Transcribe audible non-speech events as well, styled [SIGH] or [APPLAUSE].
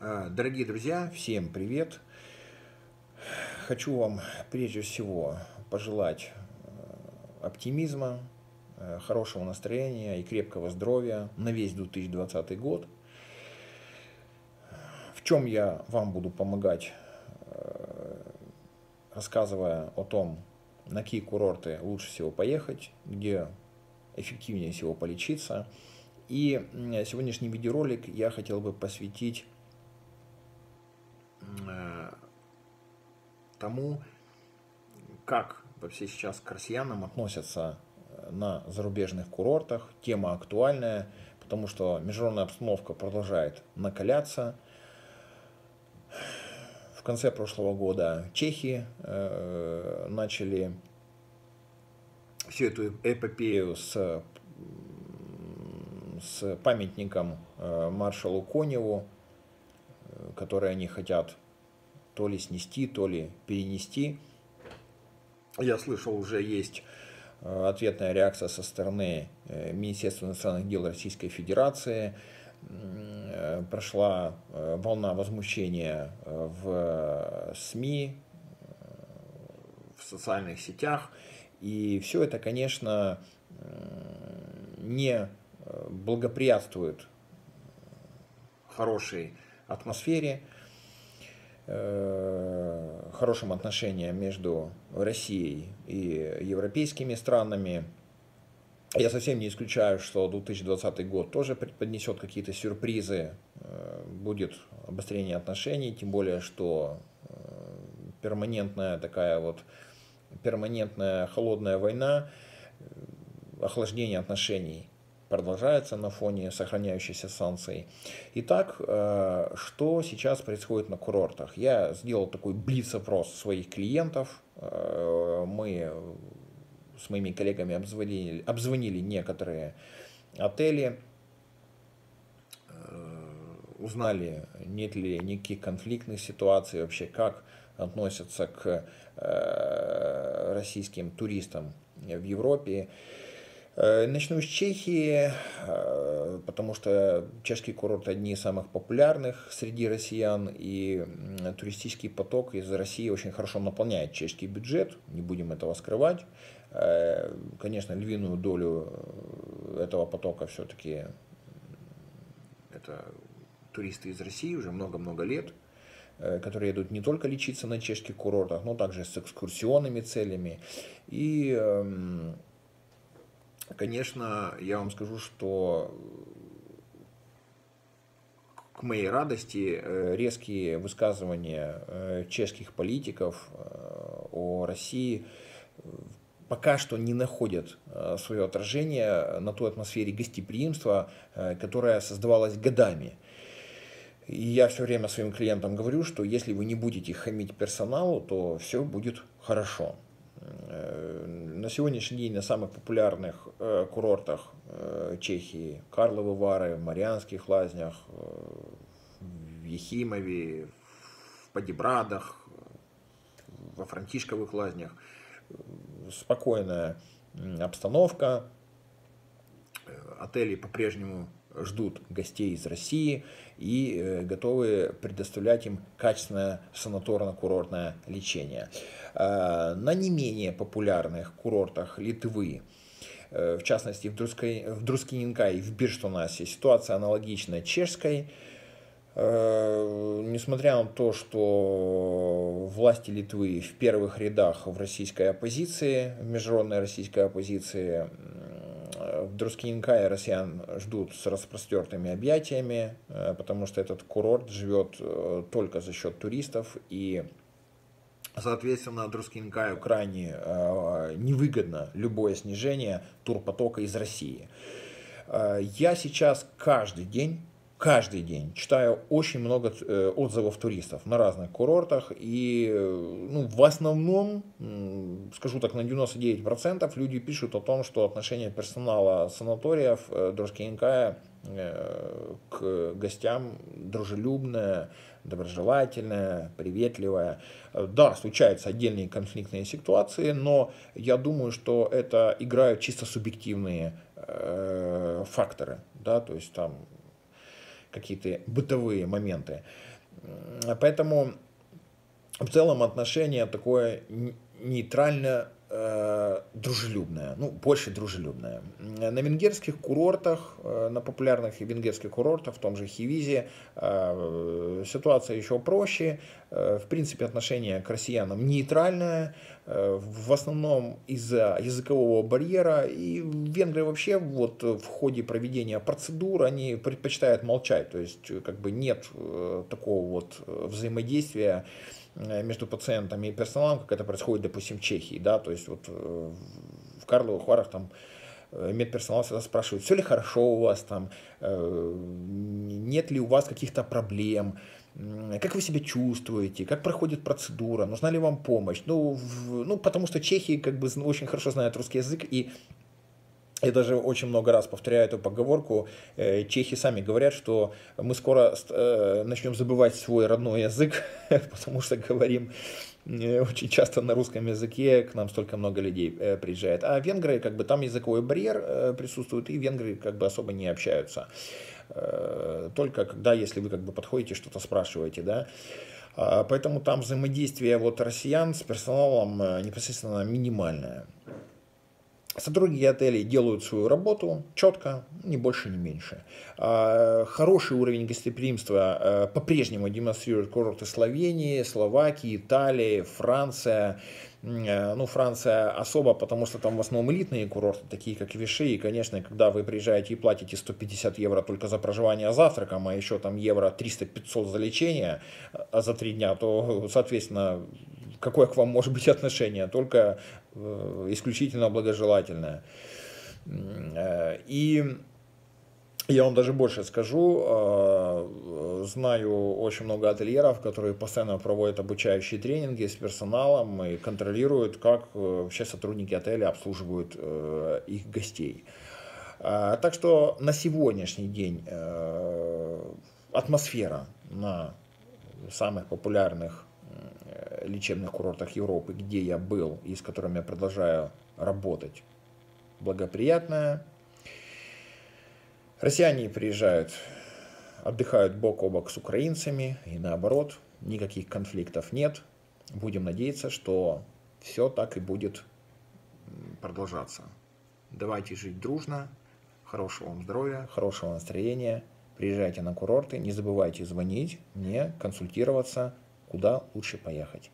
А, дорогие друзья, всем привет! Хочу вам прежде всего пожелать э, оптимизма, э, хорошего настроения и крепкого здоровья на весь 2020 год. В чем я вам буду помогать, э, рассказывая о том, на какие курорты лучше всего поехать, где эффективнее всего полечиться. И сегодняшний видеоролик я хотел бы посвятить тому, как вообще сейчас к россиянам относятся э, на зарубежных курортах. Тема актуальная, потому что международная обстановка продолжает накаляться. В конце прошлого года чехи э, начали всю эту эпопею с, с памятником э, маршалу Коневу, которые они хотят то ли снести, то ли перенести. Я слышал, уже есть э, ответная реакция со стороны э, Министерства иностранных дел Российской Федерации. Э, прошла волна возмущения в СМИ, в социальных сетях. И все это, конечно, не благоприятствует хорошей атмосфере, э, хорошим отношениям между Россией и европейскими странами. Я совсем не исключаю, что 2020 год тоже преподнесет какие-то сюрпризы, э, будет обострение отношений, тем более, что э, перманентная такая вот перманентная холодная война, охлаждение отношений продолжается на фоне сохраняющихся санкций. Итак, э, что сейчас происходит на курортах? Я сделал такой блиц-опрос своих клиентов. Э, мы с моими коллегами обзвонили, обзвонили некоторые отели, э, узнали, нет ли никаких конфликтных ситуаций, вообще как относятся к российским туристам в Европе. Э, начну с Чехии, э, потому что чешский курорт одни из самых популярных среди россиян, и туристический поток из России очень хорошо наполняет чешский бюджет, не будем этого скрывать. Э, конечно, львиную долю этого потока все-таки это туристы из России уже много-много лет, которые идут не только лечиться на чешских курортах, но также с экскурсионными целями. И эм, Конечно, я вам скажу, что к моей радости э, резкие высказывания э, чешских политиков э, о России пока что не находят свое отражение на той атмосфере гостеприимства, которая создавалась годами. И я все время своим клиентам говорю, что если вы не будете хамить персоналу, то все будет хорошо. Э, на сегодняшний день на самых популярных э, курортах э, Чехии Карловы Вары, Марианских лазнях, в Ехимове, в Подибрадах, во Франтишковых лазнях. Спокойная обстановка, отели по-прежнему ждут гостей из России и э, готовы предоставлять им качественное санаторно-курортное лечение. А, на не менее популярных курортах Литвы, э, в частности в, Друской, в Друскиненка и в Бирштонасе, ситуация аналогичная чешской. Э, несмотря на то, что власти Литвы в первых рядах в российской оппозиции, в международной российской оппозиции, в Друскинкае россиян ждут с распростертыми объятиями, э, потому что этот курорт живет э, только за счет туристов и Соответственно, Друскинкаю крайне э, невыгодно любое снижение турпотока из России. Я сейчас каждый день каждый день читаю очень много э, отзывов туристов на разных курортах, и э, ну, в основном, скажу так, на 99% люди пишут о том, что отношение персонала санаториев э, Дружкинкая к гостям дружелюбное, доброжелательное, приветливое. Да, случаются отдельные конфликтные ситуации, но я думаю, что это играют чисто субъективные факторы. Да, то есть там какие-то бытовые моменты. Поэтому в целом отношение такое нейтрально дружелюбная, ну, больше дружелюбная. На венгерских курортах, э, на популярных венгерских курортах, в том же Хивизе, э, ситуация еще проще. Э, в принципе, отношение к россиянам нейтральное, э, в основном из-за языкового барьера. И венгры вообще вот в ходе проведения процедур, они предпочитают молчать. То есть, как бы нет э, такого вот взаимодействия Э, между пациентами и персоналом, как это происходит, допустим, в Чехии, да, то есть вот э, в Карловых Варах там э, медперсонал всегда спрашивает, все ли хорошо у вас там, нет ли у вас каких-то проблем, как вы себя чувствуете, как проходит процедура, нужна ли вам помощь. Ну, в, ну потому что чехи как бы очень хорошо знают русский язык, и я даже очень много раз повторяю эту поговорку. Э, чехи сами говорят, что мы скоро э, начнем забывать свой родной язык, [LAUGHS] потому что говорим э, очень часто на русском языке, к нам столько много людей приезжает. А венгры, как бы там языковой барьер присутствует, и венгры как бы особо не общаются. Только когда, если вы как бы подходите, что-то спрашиваете, да. А, поэтому там взаимодействие вот россиян с персоналом непосредственно минимальное. Сотрудники отелей делают свою работу четко, ни больше, ни меньше. А, хороший уровень гостеприимства э, по-прежнему демонстрируют курорты Словении, Словакии, Италии, Франция. Э, ну, Франция особо, потому что там в основном элитные курорты, такие как Виши. И, конечно, когда вы приезжаете и платите 150 евро только за проживание завтраком, а еще там евро 300-500 за лечение за три дня, то, соответственно, какое к вам может быть отношение? Только исключительно благожелательное. Э, и я вам даже больше скажу, э, знаю очень много ательеров, которые постоянно проводят обучающие тренинги с персоналом и контролируют, как вообще сотрудники отеля обслуживают их гостей. Так что на сегодняшний день атмосфера на самых популярных лечебных курортах Европы, где я был и с которыми я продолжаю работать, благоприятная. Россияне приезжают, отдыхают бок о бок с украинцами и наоборот, никаких конфликтов нет. Будем надеяться, что все так и будет продолжаться. Давайте жить дружно, хорошего вам здоровья, хорошего настроения. Приезжайте на курорты, не забывайте звонить мне, консультироваться, куда лучше поехать.